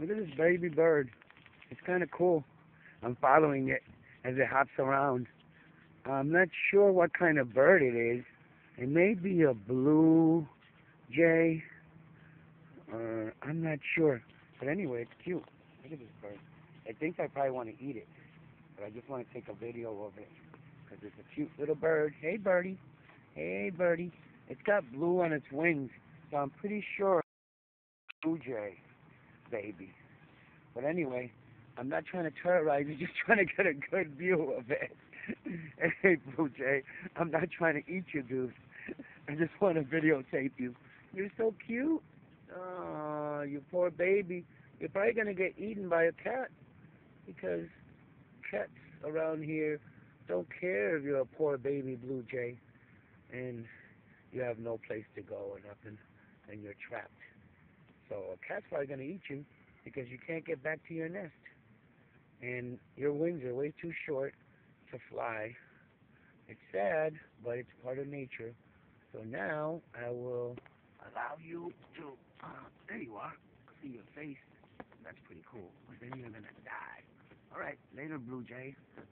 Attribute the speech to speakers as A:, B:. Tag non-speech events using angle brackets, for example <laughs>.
A: Look at this baby bird. It's kind of cool. I'm following it as it hops around. I'm not sure what kind of bird it is. It may be a blue jay. Uh, I'm not sure. But anyway, it's cute. Look at this bird. I think I probably want to eat it. But I just want to take a video of it. Because it's a cute little bird. Hey, birdie. Hey, birdie. It's got blue on its wings. So I'm pretty sure blue jay baby. But anyway, I'm not trying to terrorize you, <laughs> just trying to get a good view of it. <laughs> hey, Blue Jay, I'm not trying to eat you, dude. I just want to videotape you. You're so cute. Oh, you poor baby. You're probably going to get eaten by a cat because cats around here don't care if you're a poor baby Blue Jay and you have no place to go or nothing and you're trapped. So a cat's probably going to eat you because you can't get back to your nest. And your wings are way too short to fly. It's sad, but it's part of nature. So now I will allow you to, uh, there you are, see your face. That's pretty cool. But then you're going to die. All right, later, Blue Jay.